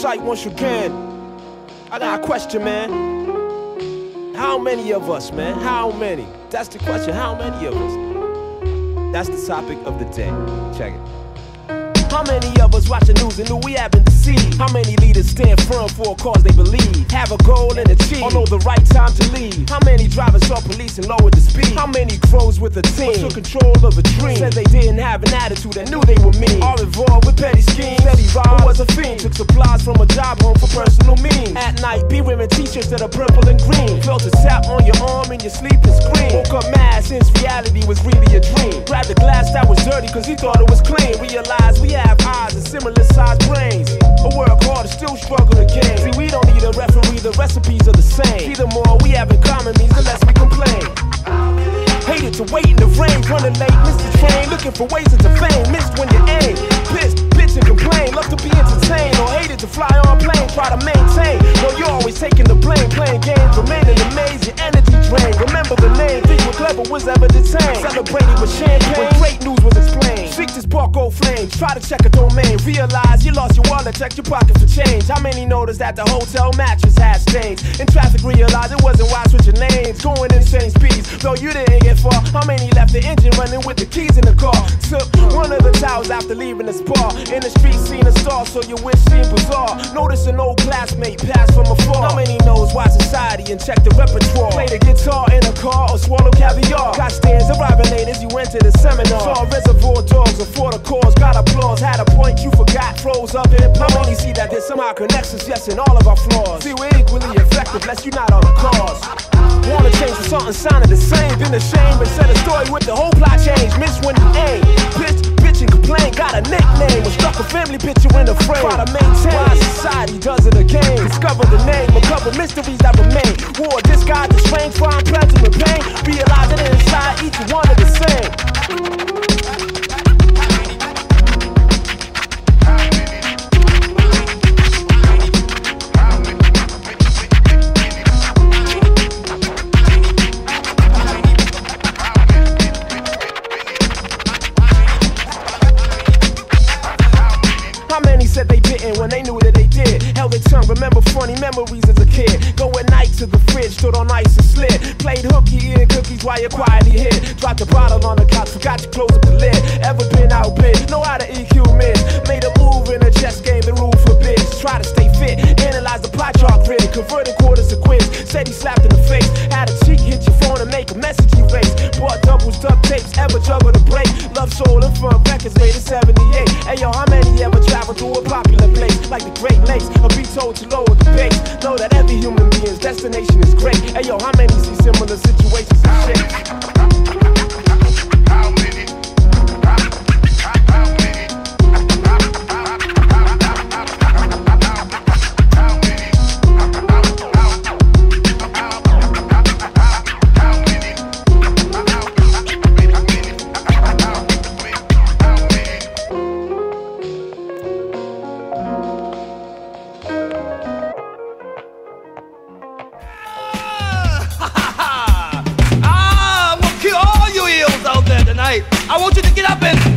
sight once again. I got a question, man. How many of us, man? How many? That's the question. How many of us? That's the topic of the day. Check it. How many of us watch the news and knew we haven't deceived? How many leaders stand firm for a cause they believe? Have a goal and achieve, or know the right time to leave? How many drivers saw police and lowered the speed? How many crows with a team took control of a dream? Said they didn't have an attitude and knew they were mean. All involved with supplies from a job home for personal means. At night, be wearing t-shirts that are purple and green. Felt a tap on your arm and your sleep and scream. Woke up mad since reality was really a dream. Grabbed a glass that was dirty cause he thought it was clean. Realized we have eyes and similar sized brains. But work hard and still struggle to gain. See, we don't need a referee, the recipes are the same. See, the more we have in common means the less we complain. Hated to wait in the rain, running late, missed the train, looking for ways into fame. Missed when you aim, pissed, bitch and complain. Love to be entertained, try to maintain. Well, you're always taking the blame, playing games, remaining your energy drained. Remember the name, think what clever was ever detained. Celebrating with champagne, when great news was explained. Seek this spark old flames, try to check a domain. Realize you lost your wallet, check your pockets for change. How many noticed that the hotel mattress had stains? In traffic, realize it wasn't wise switching lanes, going insane speeds. Though you didn't get far, how many left the engine running with the keys in the car? Took one of the towels after leaving the spa. In the street, seen a star, so your wish seemed bizarre. Notice an old classmate pass from afar. How many knows Y-Society and check the repertoire? Play the guitar in a car or swallow caviar. Got stands arriving late you went to the seminar. Saw reservoir dogs before the cause, got applause. Had a point you forgot, froze up in How many see that there's somehow connections, yes, in all of our flaws? See, we're equally effective, less you not on the cause. Wanna change for something sounding the same, been ashamed and said a story with the whole plot change. Miss when you aim, bitch, bitch and complain. Got a nickname, or stuck a family picture in a frame. Try to maintain Y-Society does it again. Discover the name, uncover mysteries that remain. War disguised as strange, find pleasure and pain. That said they didn't when they knew that they did? Held their tongue, remember funny memories as a kid. Go at night to the fridge, stood on ice and slid. Played hooky, eating cookies while you quietly hid. Dropped the bottle on the couch, forgot to close up the lid. Ever been outbid? Slapped in the face, had a cheek hit your phone and make a message erase. Bought doubles, duct tapes, ever juggle the break. Love soul and fun records made in 78. Hey yo, how many ever travel through a popular place like the Great Lakes? Or be told to lower the bass. Know that every human being's destination is great. Hey yo, how many see similar situations tonight. I want you to get up and